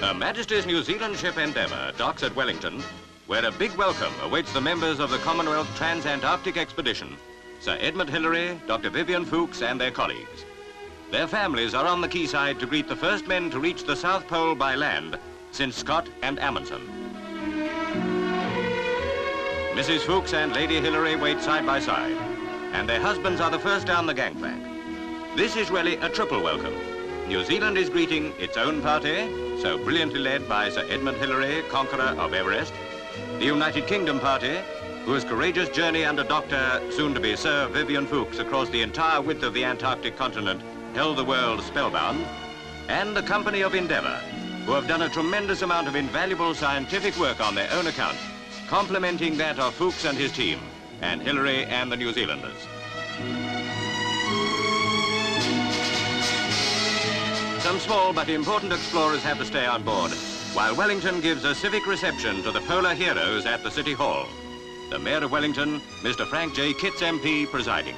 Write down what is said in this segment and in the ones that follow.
Majesty's New Zealand ship Endeavour docks at Wellington, where a big welcome awaits the members of the Commonwealth Trans-Antarctic Expedition, Sir Edmund Hillary, Dr. Vivian Fuchs and their colleagues. Their families are on the quayside to greet the first men to reach the South Pole by land since Scott and Amundsen. Mrs. Fuchs and Lady Hillary wait side by side, and their husbands are the first down the gangplank. This is really a triple welcome. New Zealand is greeting its own party, so brilliantly led by Sir Edmund Hillary, conqueror of Everest, the United Kingdom party, whose courageous journey under Dr. soon-to-be Sir Vivian Fuchs across the entire width of the Antarctic continent held the world spellbound, and the company of Endeavour, who have done a tremendous amount of invaluable scientific work on their own account, complementing that of Fuchs and his team, and Hillary and the New Zealanders. Some small but important explorers have to stay on board, while Wellington gives a civic reception to the polar heroes at the City Hall. The Mayor of Wellington, Mr. Frank J. Kitts MP, presiding.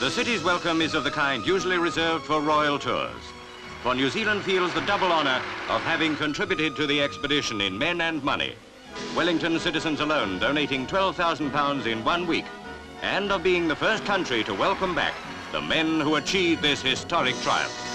The city's welcome is of the kind usually reserved for royal tours. For New Zealand feels the double honour of having contributed to the expedition in men and money. Wellington citizens alone donating £12,000 in one week, and of being the first country to welcome back the men who achieved this historic triumph.